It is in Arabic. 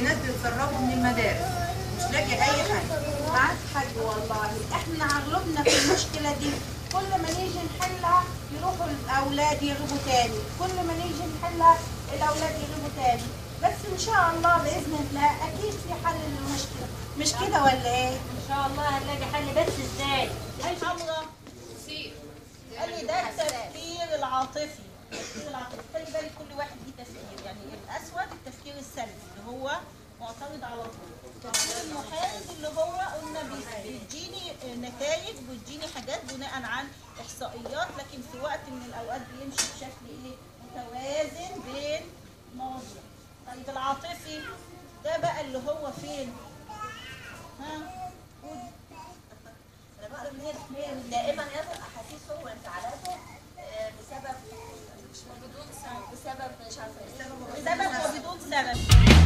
المكونات بيتسربوا من المدارس. مش لاقي أي حاجة. معاك حد والله. إحنا أغلبنا في المشكلة دي. كل ما نيجي نحلها يروحوا الأولاد يغيبوا تاني. كل ما نيجي نحلها الأولاد يغيبوا تاني. بس إن شاء الله بإذن الله أكيد في حل للمشكلة. مش كده ولا إيه؟ إن شاء الله هنلاقي حل. بس إزاي؟ قال لي قال ده التفكير العاطفي. التفكير العاطفي. خلي بالك كل واحد ليه تفكير. يعني الاسود التفكير السلبي. هو معترض على طول. التفكير المحايد اللي هو قلنا بي- بيديني نتائج بيديني حاجات بناء عن إحصائيات لكن في وقت من الأوقات بيمشي بشكل إيه؟ متوازن بين مواضيع. طيب العاطفي ده بقى اللي هو فين؟ ها. أنا بقرا دائما يظهر احاسيسه وانفعالاته آه، بسبب بدون سبب بسبب مش عارفة إيه. سبب